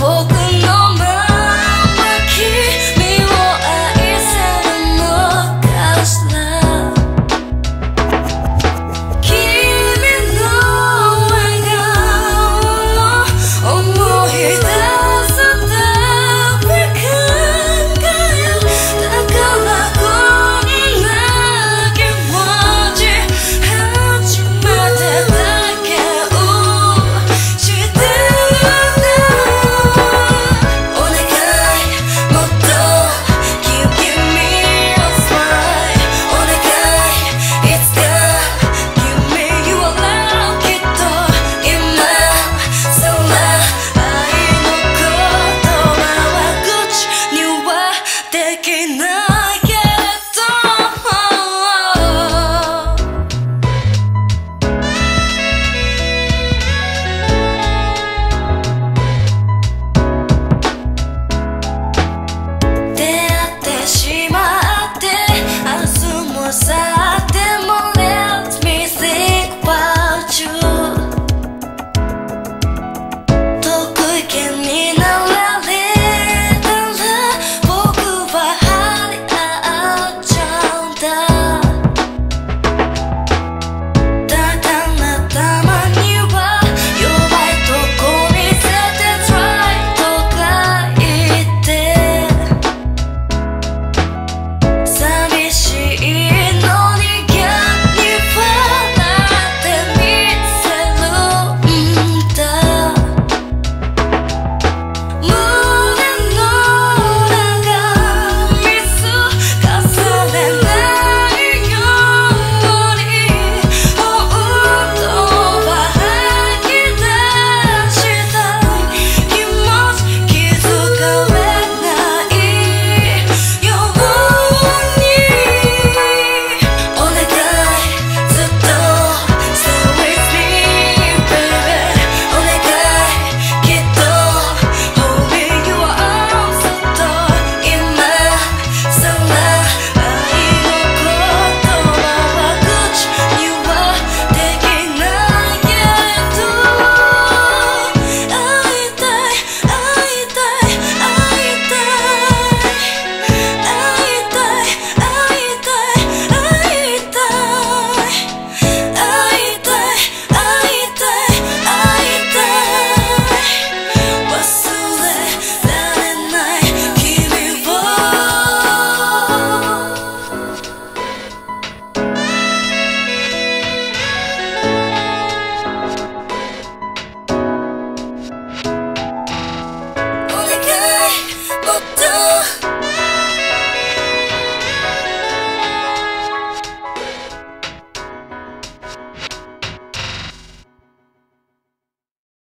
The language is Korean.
보고